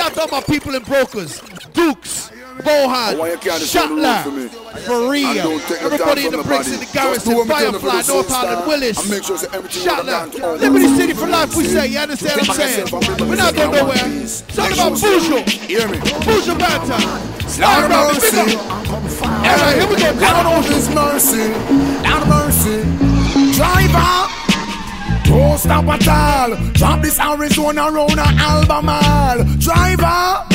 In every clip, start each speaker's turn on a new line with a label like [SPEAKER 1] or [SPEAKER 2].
[SPEAKER 1] shout out my people in Brokers, Dukes, Bohan, Shatla, Maria, everybody in the bricks, in the Garrison, Firefly, North Holland, Willis, Shatla, Liberty City for life, we say, you understand what I'm saying? We're not going nowhere. All about Buju. Buju Banton. Slide around the big All right, here we go.
[SPEAKER 2] Down on his mercy, down mercy. Driver, don't stop at all. Drop this Arizona round a Albemarle. Driver.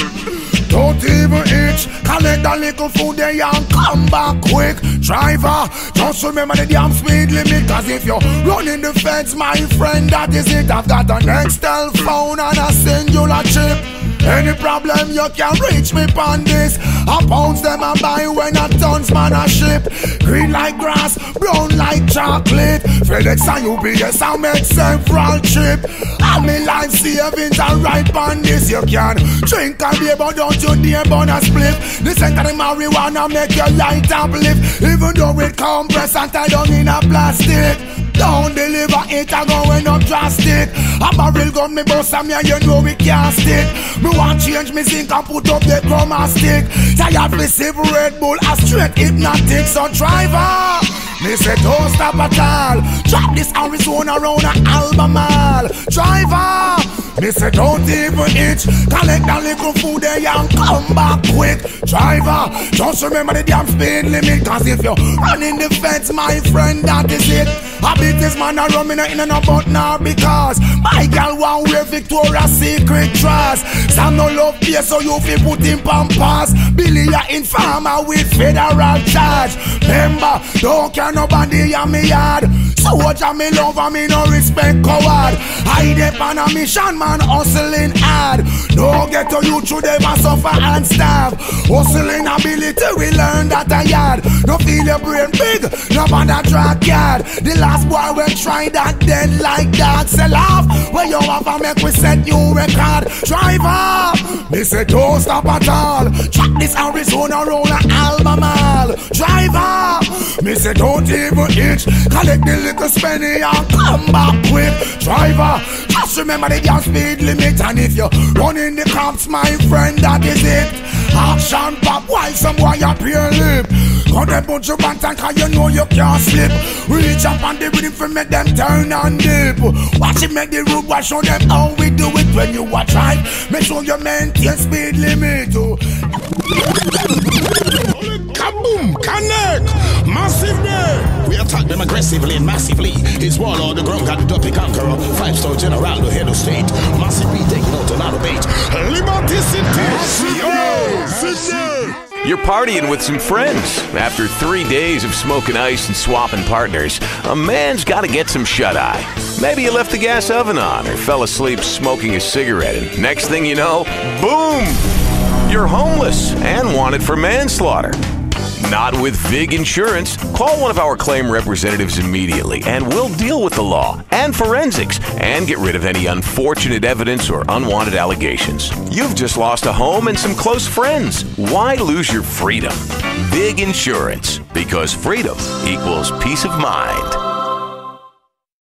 [SPEAKER 2] Don't even itch, collect that little food there and come back quick. Driver, just remember the damn speed limit. Cause if you're running the fence, my friend, that is it. I've got an Nextel phone and a Cingular chip. Any problem you can reach me on this. I pounds them and buy when a tons man a ship. Green like grass, brown like chocolate. FedEx and UPS I make several trip. And me life savings are right on this. You can drink and beer, but don't you dare burn a split. This ain't the marijuana make your light uplift. Even though it compress and tie down in a plastic. Don't deliver it, I going up drastic. I'm a barrel gun me bust and me and you know we can't stick. Me want change me zinc and put up the chroma stick. Tired me sip Red Bull, a straight Hypnotiq. So driver, me say don't stop at all. Drop this Arizona around a Albemarle. Driver, me say don't even itch. Collect that little food there and come back quick. Driver, just remember the damn speed limit. Cause if you're running the fence, my friend, that is it. I beat this man a rum in a in and about now because my girl want wear Victoria's Secret dress. Some no love pay so you fi put in pampas. Billy a informer with federal charge. Remember, don't care nobody in me yard. So watch me love and me no respect coward. I dep on a mission man hustling hard. No get to you through them and suffer and starve. Hustling ability we learn that a yard. No feel your brain big, no man a drag yard. The last boy we try that then like that sell off. Where you have a make we set new record. Driver, me say don't stop at all. Track this Arizona roller Albemarle. Driver, me say don't even itch. Collect the little spenny and come back quick. Driver, just remember the gas speed limit. And if you're running the cops, my friend, that is it. Action pop while some boy up your lip. Cut them put pants and cause you know you can't slip. Reach up on the rhythm for make them turn and dip. Watch it make the road watch show them how we do it when you watch right. Make sure you maintain speed limit.
[SPEAKER 3] Kaboom! Connect! Massive aggressively and massively. His warlord, the ground got the dopey conqueror. Five star general, the head of state. Massive B taking out a lot of bait. Liberty City!
[SPEAKER 4] You're partying with some friends. After three days of smoking ice and swapping partners, a man's got to get some shut eye. Maybe you left the gas oven on or fell asleep smoking a cigarette, and next thing you know, boom! You're homeless and wanted for manslaughter. Not with VIG Insurance. Call one of our claim representatives immediately and we'll deal with the law and forensics and get rid of any unfortunate evidence or unwanted allegations. You've just lost a home and some close friends. Why lose your freedom? VIG Insurance, because freedom equals peace of mind.